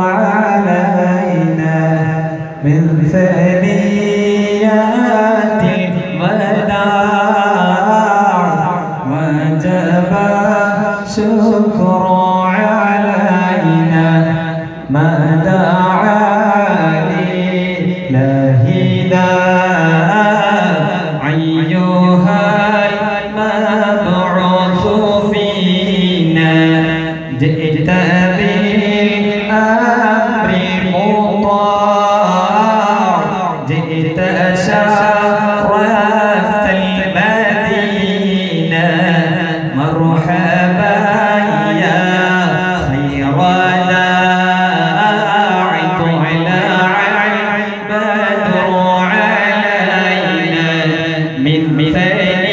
علينا من ثنيات الوداع. وجب شكر علينا ما دعا لله أيها المبعوث فينا. جئت به جئت أشرفت المدينة مرحبا يا خير داعت على بدر علينا من مثلي